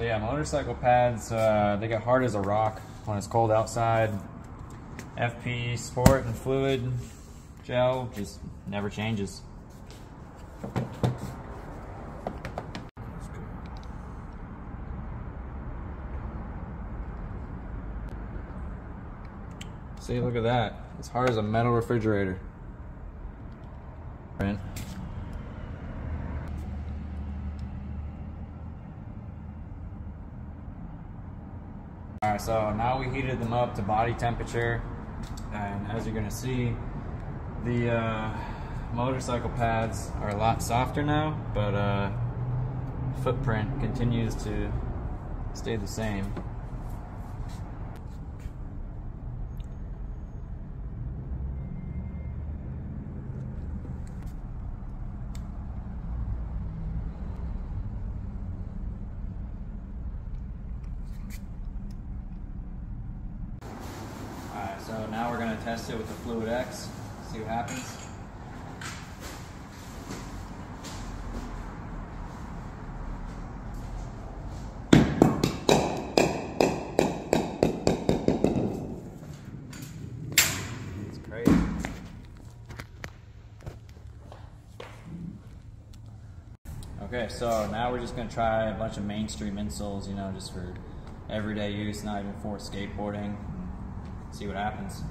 yeah, motorcycle pads, uh, they get hard as a rock when it's cold outside. FP Sport and Fluid gel just never changes. See, look at that. It's hard as a metal refrigerator. All right, so now we heated them up to body temperature. And as you're gonna see, the uh, motorcycle pads are a lot softer now, but uh, footprint continues to stay the same. So now we're gonna test it with the Fluid X, see what happens. Okay, so now we're just gonna try a bunch of mainstream insoles, you know, just for everyday use, not even for skateboarding. See what happens.